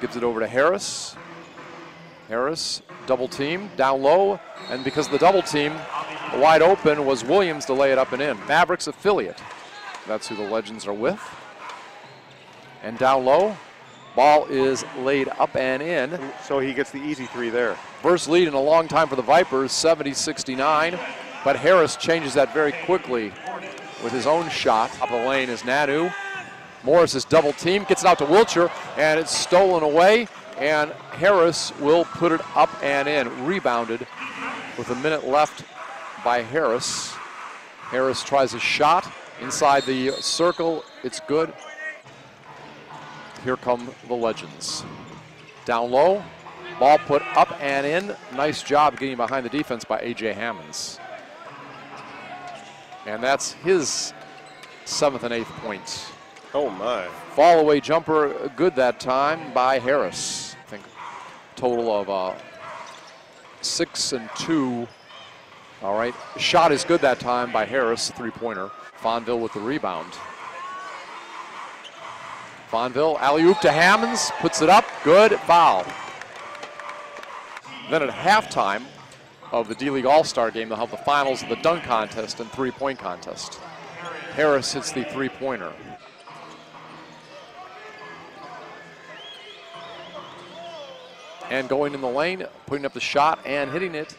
Gives it over to Harris. Harris, double team, down low, and because of the double team, wide open was Williams to lay it up and in. Mavericks affiliate. That's who the Legends are with. And down low, ball is laid up and in. So he gets the easy three there. First lead in a long time for the Vipers, 70 69. But Harris changes that very quickly with his own shot. Up the lane is Nanu. Morris is double team, gets it out to Wilcher, and it's stolen away. And Harris will put it up and in. Rebounded with a minute left by Harris. Harris tries a shot inside the circle. It's good. Here come the legends. Down low, ball put up and in. Nice job getting behind the defense by A.J. Hammons. And that's his seventh and eighth points. Oh my. Fall away jumper, good that time by Harris. I think total of uh, six and two. All right, shot is good that time by Harris, three pointer. Fonville with the rebound. Fonville, alley oop to Hammons, puts it up, good, foul. Then at halftime of the D League All Star game, they'll have the finals of the dunk contest and three point contest. Harris hits the three And going in the lane, putting up the shot and hitting it